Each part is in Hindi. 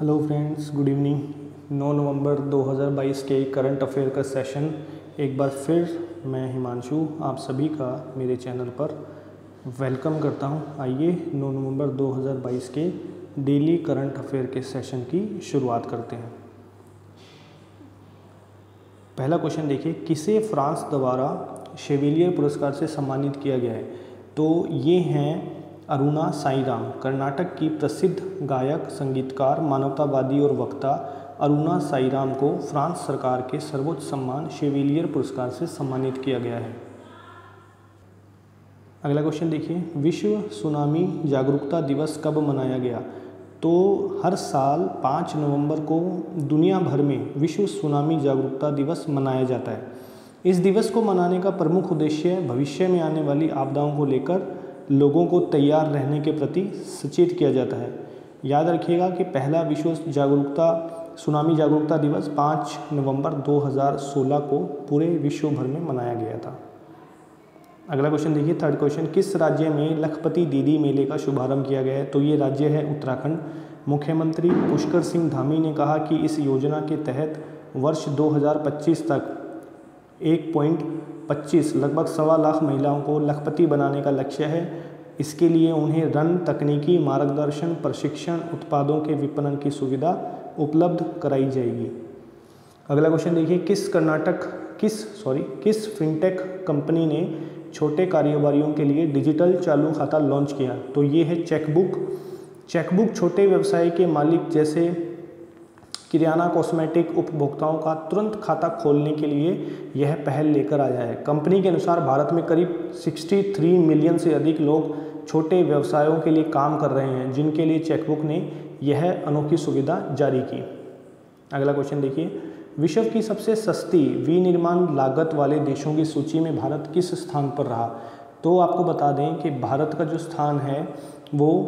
हेलो फ्रेंड्स गुड इवनिंग 9 नवंबर 2022 के करंट अफेयर का सेशन एक बार फिर मैं हिमांशु, आप सभी का मेरे चैनल पर वेलकम करता हूँ। आइए 9 नवंबर 2022 के डेली करंट अफेयर के सेशन की शुरुआत करते हैं। पहला क्वेश्चन देखिए, किसे फ्रांस द्वारा शेविलियर पुरस्कार से सम्मानित किया गया है? तो ये हैं अरुणा साईराम, कर्नाटक की प्रसिद्ध गायक, संगीतकार, मानवतावादी और वक्ता अरुणा साईराम को फ्रांस सरकार के सर्वोच्च सम्मान शेविलियर पुरस्कार से सम्मानित किया गया है। अगला क्वेश्चन देखिए। विश्व सुनामी जागरूकता दिवस कब मनाया गया? तो हर साल 5 नवंबर को दुनिया भर में विश्व सुनामी जागरूकता दिवस मनाया जाता है। इस दिवस को मनाने का प्रमुख उद्देश्य भविष्य में आने वाली आपदाओं को लेकर लोगों को तैयार रहने के प्रति सचेत किया जाता है। याद रखिएगा कि पहला विश्व जागरूकता, सुनामी जागरूकता दिवस 5 नवंबर 2016 को पूरे विश्व भर में मनाया गया था। अगला क्वेश्चन देखिए थर्ड क्वेश्चन किस राज्य में लखपति दीदी मेले का शुभारंभ किया गया है? तो ये राज्य है उत्तराखंड। मुख्यमंत्री पुष्कर सिंह धामी ने कहा कि इस योजना के तहत वर्ष 2025 तक एक पॉइंट पच्चीस, लगभग सवा लाख महिलाओं को लखपति बनाने का लक्ष्य है। इसके लिए उन्हें रन तकनीकी मार्गदर्शन, प्रशिक्षण, उत्पादों के विपणन की सुविधा उपलब्ध कराई जाएगी। अगला क्वेश्चन देखिए, किस कर्नाटक, किस सॉरी किस फिनटेक कंपनी ने छोटे कारोबारियों के लिए डिजिटल चालू खाता लॉन्च किया? तो ये है चेकबुक चेकबुक छोटे व्यवसाय के मालिक जैसे किराना कॉस्मेटिक उपभोक्ताओं का तुरंत खाता खोलने के लिए यह पहल लेकर आया है। कंपनी के अनुसार भारत में करीब 63 मिलियन से अधिक लोग छोटे व्यवसायों के लिए काम कर रहे हैं, जिनके लिए चेकबुक ने यह अनोखी सुविधा जारी की। अगला क्वेश्चन देखिए। विश्व की सबसे सस्ती विनिर्माण लागत वाले देशों की सूची में भारत किस स्थान पर रहा? तो आपको बता दें कि भारत का जो स्थान है, वो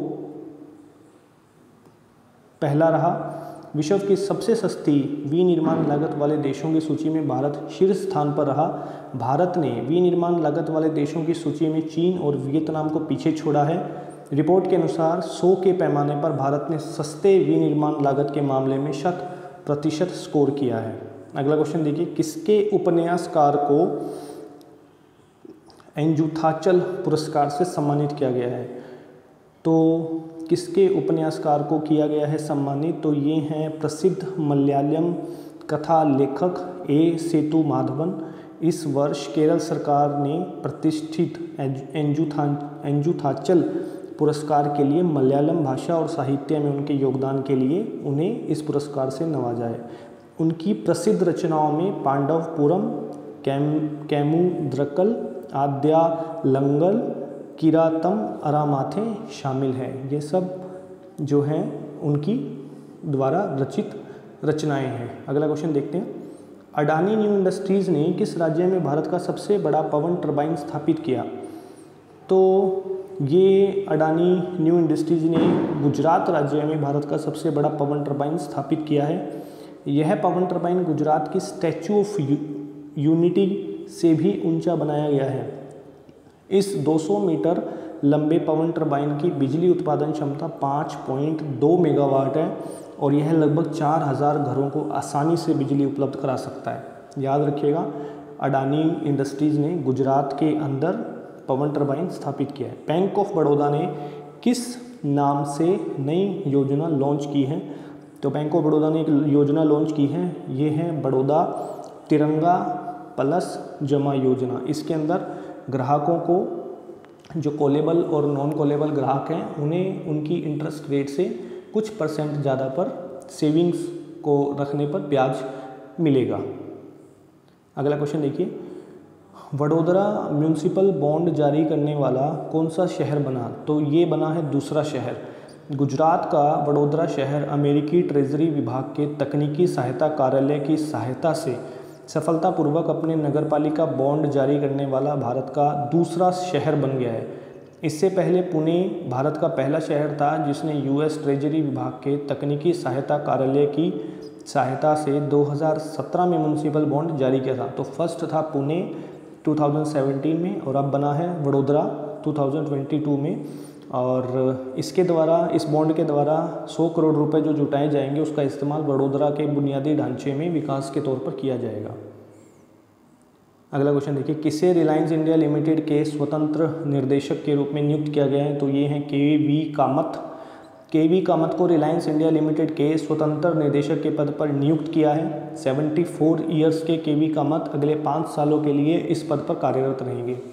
पहला रहा विश्व की सबसे सस्ती विनिर्माण लागत वाले देशों की सूची में भारत शीर्ष स्थान पर रहा। भारत ने विनिर्माण लागत वाले देशों की सूची में चीन और वियतनाम को पीछे छोड़ा है। रिपोर्ट के अनुसार 100 के पैमाने पर भारत ने सस्ते विनिर्माण लागत के मामले में शत प्रतिशत स्कोर किया है। अगला क्वेश्चन देखिए, किसके उपन्यासकार को एंजूथाचल पुरस्कार से सम्मानित किया गया है? तो किसके उपन्यासकार को किया गया है सम्मानित? तो ये हैं प्रसिद्ध मलयालम कथा लेखक ए सेतु माधवन। इस वर्ष केरल सरकार ने प्रतिष्ठित एंजूथा, एंजूथाचल पुरस्कार के लिए मलयालम भाषा और साहित्य में उनके योगदान के लिए उन्हें इस पुरस्कार से नवाजा है। उनकी प्रसिद्ध रचनाओं में पांडवपुरम, कैम, कैमुद्रकल आद्या लंगल किरातम, अरामाथे शामिल हैं। ये सब जो हैं, उनकी द्वारा रचित रचनाएँ हैं। अगला क्वेश्चन देखते हैं। अडानी न्यू इंडस्ट्रीज़ ने किस राज्य में भारत का सबसे बड़ा पवन टर्बाइन स्थापित किया? तो ये अडानी न्यू इंडस्ट्रीज़ ने गुजरात राज्य में भारत का सबसे बड़ा पवन टर्बाइन स्थापित किया है। यह पवन टर्बाइन गुजरात की स्टैचू ऑफ़ यूनिटी से भी ऊँचा बनाया गया है। इस 200 मीटर लंबे पवन टर्बाइन की बिजली उत्पादन क्षमता 5.2 मेगावाट है और यह लगभग 4000 घरों को आसानी से बिजली उपलब्ध करा सकता है। याद रखिएगा, अडानी इंडस्ट्रीज़ ने गुजरात के अंदर पवन टर्बाइन स्थापित किया है। बैंक ऑफ़ बड़ौदा ने किस नाम से नई योजना लॉन्च की है? तो बैंक ऑफ़ बड़ौदा ने एक योजना लॉन्च की है, ये है बड़ौदा तिरंगा प्लस जमा योजना। इसके अंदर ग्राहकों को, जो कोलेबल और नॉन कॉलेबल ग्राहक हैं, उन्हें उनकी इंटरेस्ट रेट से कुछ परसेंट ज़्यादा पर सेविंग्स को रखने पर ब्याज मिलेगा। अगला क्वेश्चन देखिए। वडोदरा म्यूनसिपल बॉन्ड जारी करने वाला कौन सा शहर बना? तो ये बना है दूसरा शहर। गुजरात का वडोदरा शहर अमेरिकी ट्रेजरी विभाग के तकनीकी सहायता कार्यालय की सहायता से सफलतापूर्वक अपने नगरपालिका बॉन्ड जारी करने वाला भारत का दूसरा शहर बन गया है। इससे पहले पुणे भारत का पहला शहर था, जिसने यूएस ट्रेजरी विभाग के तकनीकी सहायता कार्यालय की सहायता से 2017 में म्यूनसिपल बॉन्ड जारी किया था। तो फ़र्स्ट था पुणे 2017 में और अब बना है वडोदरा 2022 में। और इसके द्वारा, इस बॉन्ड के द्वारा 100 करोड़ रुपए जो जुटाए जाएँगे, उसका इस्तेमाल वडोदरा के बुनियादी ढांचे में विकास के तौर पर किया जाएगा। अगला क्वेश्चन देखिए, किसे रिलायंस इंडिया लिमिटेड के स्वतंत्र निर्देशक के रूप में नियुक्त किया गया है? तो ये हैं के वी कामत। के वी कामत को रिलायंस इंडिया लिमिटेड के स्वतंत्र निर्देशक के पद पर नियुक्त किया है। 74 ईयर्स के के वी कामत अगले पाँच सालों के लिए इस पद पर कार्यरत रहेंगे।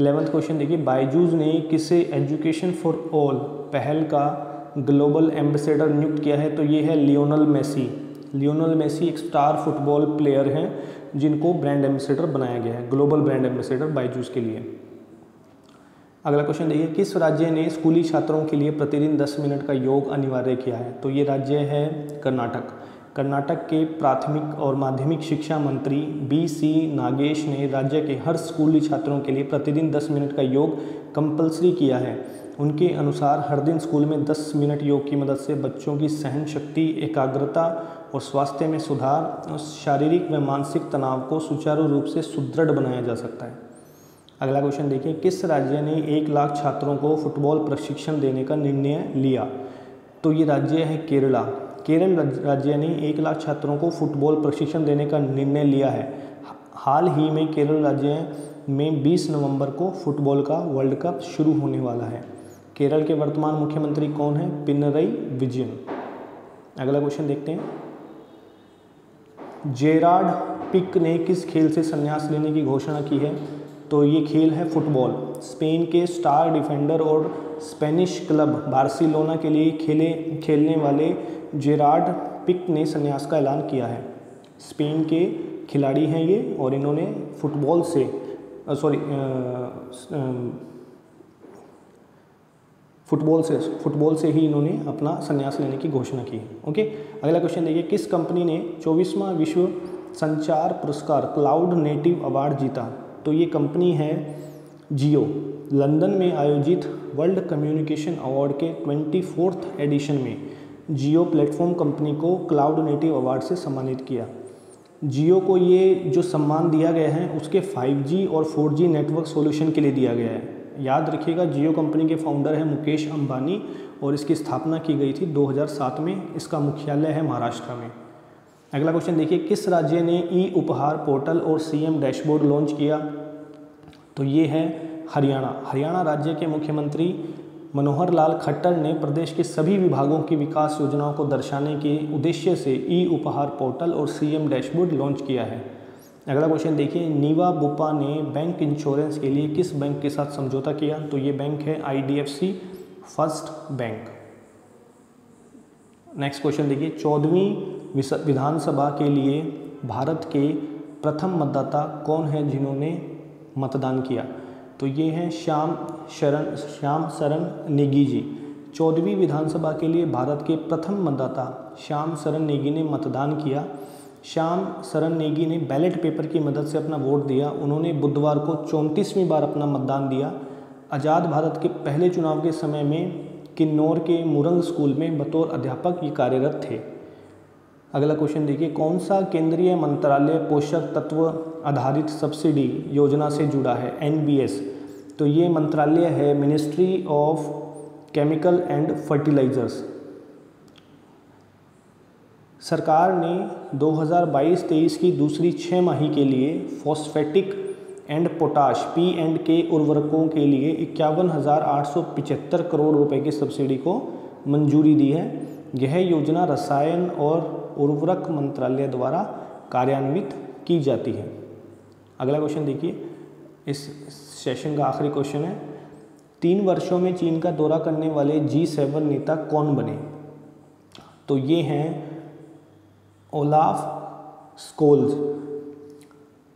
इलेवंथ क्वेश्चन देखिए बायजूज ने किसे एजुकेशन फॉर ऑल, पहल का ग्लोबल एम्बेसडर नियुक्त किया है? तो ये है लियोनल मेसी। लियोनल मेसी एक स्टार फुटबॉल प्लेयर हैं, जिनको ब्रांड एम्बेसडर बनाया गया है, ग्लोबल ब्रांड एम्बेसडर बायजूस के लिए। अगला क्वेश्चन देखिए, किस राज्य ने स्कूली छात्रों के लिए प्रतिदिन 10 मिनट का योग अनिवार्य किया है? तो ये राज्य है कर्नाटक। कर्नाटक के प्राथमिक और माध्यमिक शिक्षा मंत्री बी सी नागेश ने राज्य के हर स्कूली छात्रों के लिए प्रतिदिन 10 मिनट का योग कंपलसरी किया है। उनके अनुसार हर दिन स्कूल में 10 मिनट योग की मदद से बच्चों की सहन शक्ति, एकाग्रता और स्वास्थ्य में सुधार और शारीरिक व मानसिक तनाव को सुचारू रूप से सुदृढ़ बनाया जा सकता है। अगला क्वेश्चन देखिए, किस राज्य ने एक लाख छात्रों को फुटबॉल प्रशिक्षण देने का निर्णय लिया? तो ये राज्य है केरला। केरल राज्य ने एक लाख छात्रों को फुटबॉल प्रशिक्षण देने का निर्णय लिया है। हाल ही में केरल राज्य में 20 नवंबर को फुटबॉल का वर्ल्ड कप शुरू होने वाला है। केरल के वर्तमान मुख्यमंत्री कौन है? पिनरई विजयन। अगला क्वेश्चन देखते हैं। जेराड पिक ने किस खेल से संन्यास लेने की घोषणा की है? तो ये खेल है फुटबॉल। स्पेन के स्टार डिफेंडर और स्पेनिश क्लब बार्सिलोना के लिए खेले, खेलने वाले जेराड पिक ने संन्यास का ऐलान किया है। स्पेन के खिलाड़ी हैं ये और इन्होंने फुटबॉल से सॉरी फुटबॉल से फुटबॉल से ही इन्होंने अपना संन्यास लेने की घोषणा की। ओके? अगला क्वेश्चन देखिए, किस कंपनी ने चौबीसवां विश्व संचार पुरस्कार क्लाउड नेटिव अवार्ड जीता? तो ये कंपनी है जियो। लंदन में आयोजित वर्ल्ड कम्युनिकेशन अवार्ड के ट्वेंटी एडिशन में। जियो प्लेटफॉर्म कंपनी को क्लाउड नेटिव अवार्ड से सम्मानित किया। जियो को ये जो सम्मान दिया गया है, उसके 5G और 4G नेटवर्क सॉल्यूशन के लिए दिया गया है। याद रखिएगा, जियो कंपनी के फाउंडर हैं मुकेश अंबानी और इसकी स्थापना की गई थी 2007 में। इसका मुख्यालय है महाराष्ट्र में। अगला क्वेश्चन देखिए, किस राज्य ने ई उपहार पोर्टल और सीएम डैशबोर्ड लॉन्च किया? तो ये है हरियाणा। हरियाणा राज्य के मुख्यमंत्री मनोहर लाल खट्टर ने प्रदेश के सभी विभागों की विकास योजनाओं को दर्शाने के उद्देश्य से ई उपहार पोर्टल और सीएम डैशबोर्ड लॉन्च किया है। अगला क्वेश्चन देखिए, नीवा बुपा ने बैंक इंश्योरेंस के लिए किस बैंक के साथ समझौता किया? तो ये बैंक है IDFC first bank. Next question देखिए, चौदहवीं विधानसभा के लिए भारत के प्रथम मतदाता कौन है जिन्होंने मतदान किया? तो ये हैं श्याम शरण श्याम शरण नेगी जी। चौदहवीं विधानसभा के लिए भारत के प्रथम मतदाता श्याम शरण नेगी ने मतदान किया। श्याम शरण नेगी ने बैलेट पेपर की मदद से अपना वोट दिया। उन्होंने बुधवार को चौंतीसवीं बार अपना मतदान दिया। आज़ाद भारत के पहले चुनाव के समय में किन्नौर के मुरंग स्कूल में बतौर अध्यापक ये कार्यरत थे। अगला क्वेश्चन देखिए, कौन सा केंद्रीय मंत्रालय पोषक तत्व आधारित सब्सिडी योजना से जुड़ा है? एनबीएस तो ये मंत्रालय है ministry of chemical and fertilizers सरकार ने 2022-23 की दूसरी छः माही के लिए phosphatic and potash P and K उर्वरकों के लिए इक्यावन करोड़ रुपए की सब्सिडी को मंजूरी दी है। यह योजना रसायन और उर्वरक मंत्रालय द्वारा कार्यान्वित की जाती है। अगला क्वेश्चन देखिए। इस सेशन का आखिरी क्वेश्चन है। तीन वर्षों में चीन का दौरा करने वाले जी सेवन नेता कौन बने? तो ये हैं Olaf Scholz.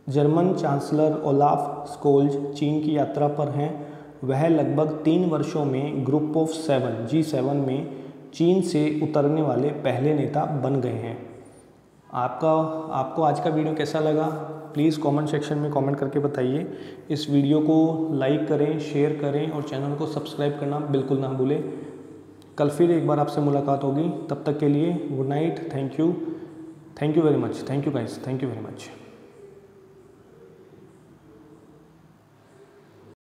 German chancellor Olaf Scholz चीन की यात्रा पर हैं। वह लगभग तीन वर्षों में group of seven G seven में चीन से उतरने वाले पहले नेता बन गए हैं। आपका, आपको आज का वीडियो कैसा लगा? प्लीज़ कमेंट सेक्शन में कमेंट करके बताइए। इस वीडियो को लाइक करें शेयर करें और चैनल को सब्सक्राइब करना बिल्कुल ना भूलें। कल फिर एक बार आपसे मुलाकात होगी। तब तक के लिए good night thank you thank you very much thank you guys thank you very much